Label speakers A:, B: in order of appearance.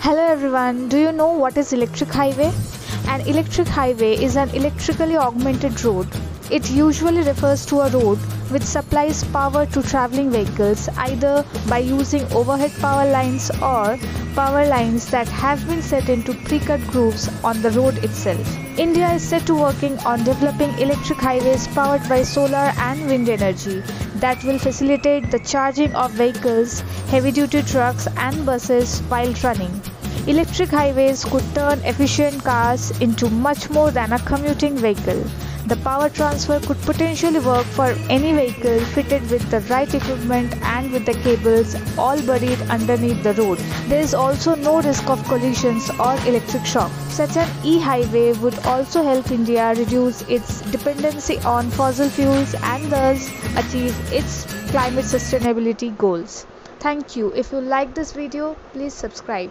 A: Hello everyone, do you know what is electric highway? An electric highway is an electrically augmented road. It usually refers to a road which supplies power to traveling vehicles either by using overhead power lines or power lines that have been set into pre-cut grooves on the road itself. India is set to working on developing electric highways powered by solar and wind energy that will facilitate the charging of vehicles, heavy duty trucks and buses while running. Electric highways could turn efficient cars into much more than a commuting vehicle. The power transfer could potentially work for any vehicle fitted with the right equipment and with the cables all buried underneath the road. There is also no risk of collisions or electric shock. Such an e-highway would also help India reduce its dependency on fossil fuels and thus achieve its climate sustainability goals. Thank you. If you like this video, please subscribe.